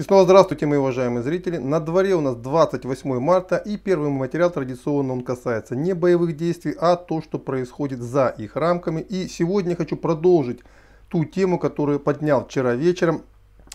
И снова здравствуйте, мои уважаемые зрители. На дворе у нас 28 марта и первый материал традиционно он касается не боевых действий, а то, что происходит за их рамками. И сегодня хочу продолжить ту тему, которую поднял вчера вечером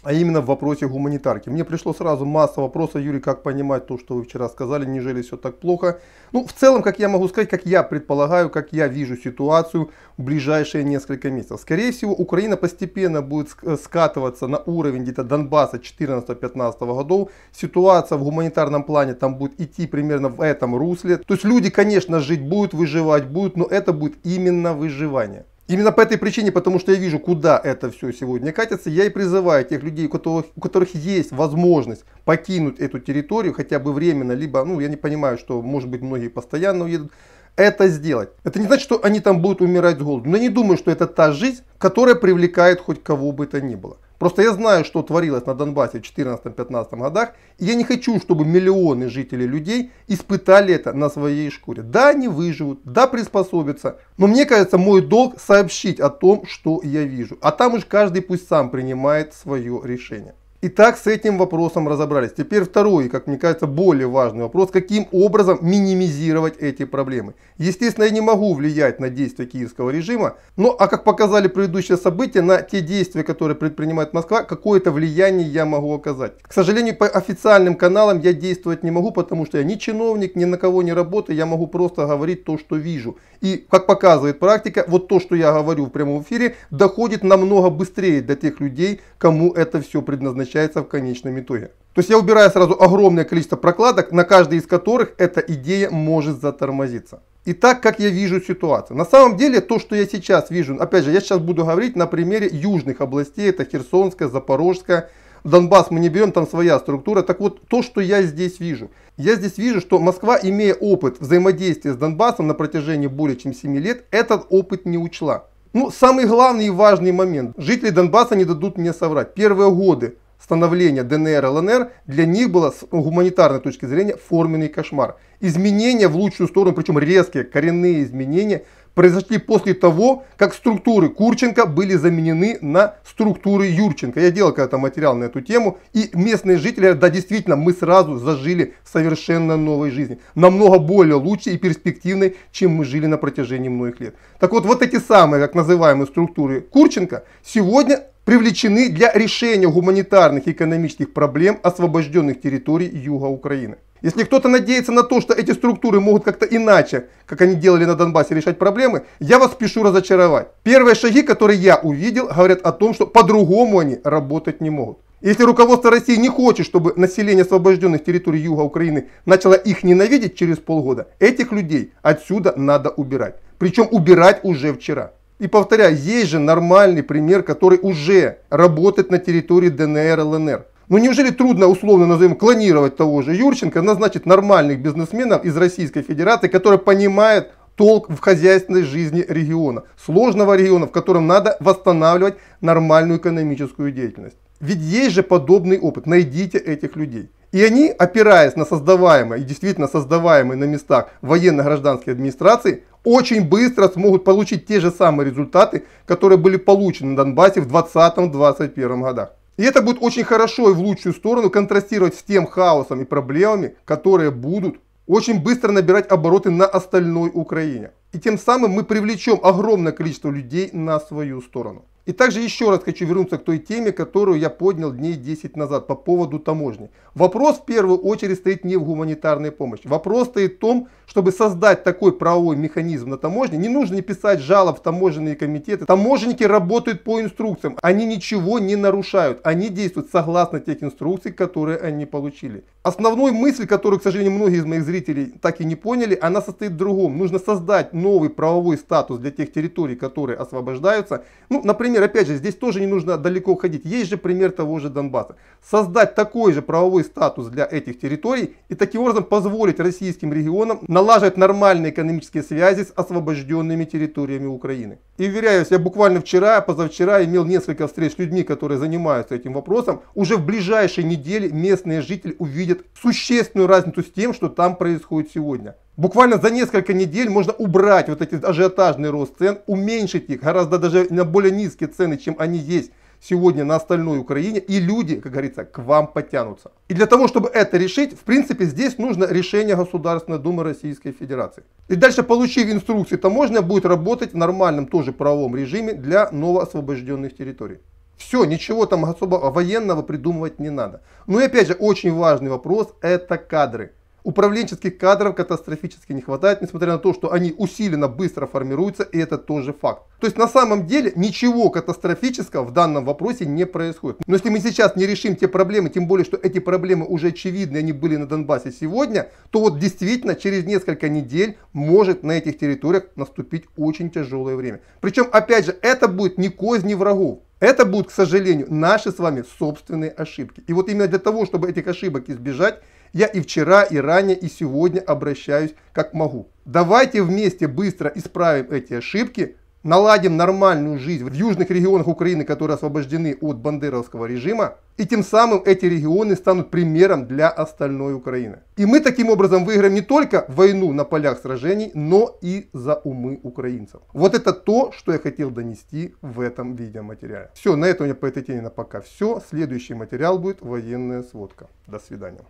а именно в вопросе гуманитарки. Мне пришло сразу масса вопросов, Юрий, как понимать то, что вы вчера сказали, неужели все так плохо? Ну, в целом, как я могу сказать, как я предполагаю, как я вижу ситуацию в ближайшие несколько месяцев. Скорее всего, Украина постепенно будет э, скатываться на уровень где-то Донбасса 14-15 годов. Ситуация в гуманитарном плане там будет идти примерно в этом русле. То есть люди, конечно, жить будут, выживать будут, но это будет именно выживание. Именно по этой причине, потому что я вижу, куда это все сегодня катится, я и призываю тех людей, у которых, у которых есть возможность покинуть эту территорию, хотя бы временно, либо, ну, я не понимаю, что, может быть, многие постоянно уедут, это сделать. Это не значит, что они там будут умирать с голоду. Но я не думаю, что это та жизнь, которая привлекает хоть кого бы то ни было. Просто я знаю, что творилось на Донбассе в 2014-2015 годах, и я не хочу, чтобы миллионы жителей людей испытали это на своей шкуре. Да, они выживут, да, приспособятся, но мне кажется, мой долг сообщить о том, что я вижу. А там уж каждый пусть сам принимает свое решение. Итак, с этим вопросом разобрались. Теперь второй, как мне кажется, более важный вопрос. Каким образом минимизировать эти проблемы? Естественно, я не могу влиять на действия киевского режима. Но, а как показали предыдущие события, на те действия, которые предпринимает Москва, какое-то влияние я могу оказать. К сожалению, по официальным каналам я действовать не могу, потому что я не чиновник, ни на кого не работаю. Я могу просто говорить то, что вижу. И, как показывает практика, вот то, что я говорю в прямом эфире, доходит намного быстрее до тех людей, кому это все предназначено получается в конечном итоге. То есть я убираю сразу огромное количество прокладок, на каждой из которых эта идея может затормозиться. Итак, как я вижу ситуацию. На самом деле, то, что я сейчас вижу, опять же, я сейчас буду говорить на примере южных областей, это Херсонская, Запорожская, Донбасс мы не берем, там своя структура. Так вот, то, что я здесь вижу. Я здесь вижу, что Москва, имея опыт взаимодействия с Донбассом на протяжении более чем 7 лет, этот опыт не учла. Ну, самый главный и важный момент. Жители Донбасса не дадут мне соврать. Первые годы становления ДНР, ЛНР для них было с гуманитарной точки зрения форменный кошмар. Изменения в лучшую сторону, причем резкие, коренные изменения, произошли после того, как структуры Курченко были заменены на структуры Юрченко. Я делал когда-то материал на эту тему, и местные жители, да, действительно, мы сразу зажили совершенно новой жизни, намного более лучшей и перспективной, чем мы жили на протяжении многих лет. Так вот, вот эти самые, так называемые структуры Курченко сегодня привлечены для решения гуманитарных и экономических проблем освобожденных территорий юга Украины. Если кто-то надеется на то, что эти структуры могут как-то иначе, как они делали на Донбассе, решать проблемы, я вас спешу разочаровать. Первые шаги, которые я увидел, говорят о том, что по-другому они работать не могут. Если руководство России не хочет, чтобы население освобожденных территорий юга Украины начало их ненавидеть через полгода, этих людей отсюда надо убирать. Причем убирать уже вчера. И повторяю, есть же нормальный пример, который уже работает на территории ДНР, ЛНР. Ну неужели трудно, условно назовем, клонировать того же Юрченко, назначить нормальных бизнесменов из Российской Федерации, которые понимают толк в хозяйственной жизни региона, сложного региона, в котором надо восстанавливать нормальную экономическую деятельность. Ведь есть же подобный опыт, найдите этих людей. И они, опираясь на создаваемые и действительно создаваемые на местах военно-гражданской администрации, очень быстро смогут получить те же самые результаты, которые были получены на Донбассе в 2020-2021 годах. И это будет очень хорошо и в лучшую сторону контрастировать с тем хаосом и проблемами, которые будут очень быстро набирать обороты на остальной Украине. И тем самым мы привлечем огромное количество людей на свою сторону. И также еще раз хочу вернуться к той теме, которую я поднял дней 10 назад по поводу таможни. Вопрос в первую очередь стоит не в гуманитарной помощи. Вопрос стоит в том, чтобы создать такой правовой механизм на таможне. Не нужно писать жалоб в таможенные комитеты. Таможенники работают по инструкциям. Они ничего не нарушают. Они действуют согласно тех инструкций, которые они получили. Основной мысль, которую, к сожалению, многие из моих зрителей так и не поняли, она состоит в другом. Нужно создать новый правовой статус для тех территорий, которые освобождаются. Ну, например, пример, опять же, здесь тоже не нужно далеко ходить. Есть же пример того же Донбасса. Создать такой же правовой статус для этих территорий и таким образом позволить российским регионам налаживать нормальные экономические связи с освобожденными территориями Украины. И уверяюсь, я буквально вчера, позавчера имел несколько встреч с людьми, которые занимаются этим вопросом. Уже в ближайшие недели местные жители увидят существенную разницу с тем, что там происходит сегодня. Буквально за несколько недель можно убрать вот эти ажиотажный рост цен, уменьшить их гораздо даже на более низкие цены, чем они есть сегодня на остальной Украине, и люди, как говорится, к вам потянутся. И для того, чтобы это решить, в принципе, здесь нужно решение Государственной Думы Российской Федерации. И дальше, получив инструкции, таможня будет работать в нормальном тоже правовом режиме для новоосвобожденных территорий. Все, ничего там особо военного придумывать не надо. Ну и опять же, очень важный вопрос, это кадры. Управленческих кадров катастрофически не хватает, несмотря на то, что они усиленно быстро формируются, и это тоже факт. То есть на самом деле ничего катастрофического в данном вопросе не происходит. Но если мы сейчас не решим те проблемы, тем более, что эти проблемы уже очевидны, они были на Донбассе сегодня, то вот действительно через несколько недель может на этих территориях наступить очень тяжелое время. Причем, опять же, это будет не козни врагов. Это будут, к сожалению, наши с вами собственные ошибки. И вот именно для того, чтобы этих ошибок избежать, я и вчера, и ранее, и сегодня обращаюсь как могу. Давайте вместе быстро исправим эти ошибки, наладим нормальную жизнь в южных регионах Украины, которые освобождены от бандеровского режима, и тем самым эти регионы станут примером для остальной Украины. И мы таким образом выиграем не только войну на полях сражений, но и за умы украинцев. Вот это то, что я хотел донести в этом видеоматериале. Все, на этом у меня по этой теме на пока все. Следующий материал будет военная сводка. До свидания.